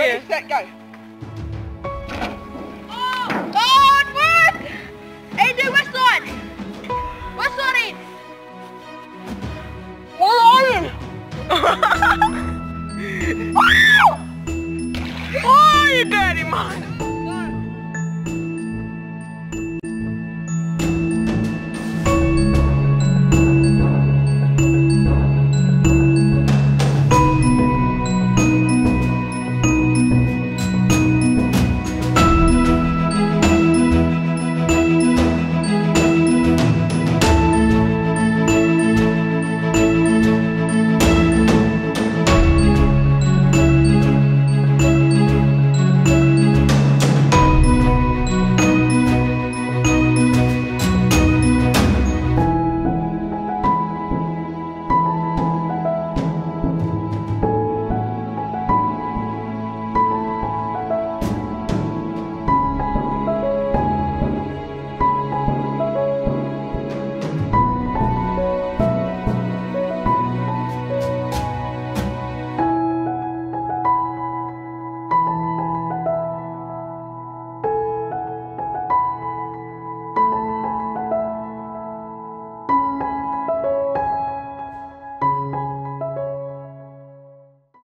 Ready, yeah. set, go.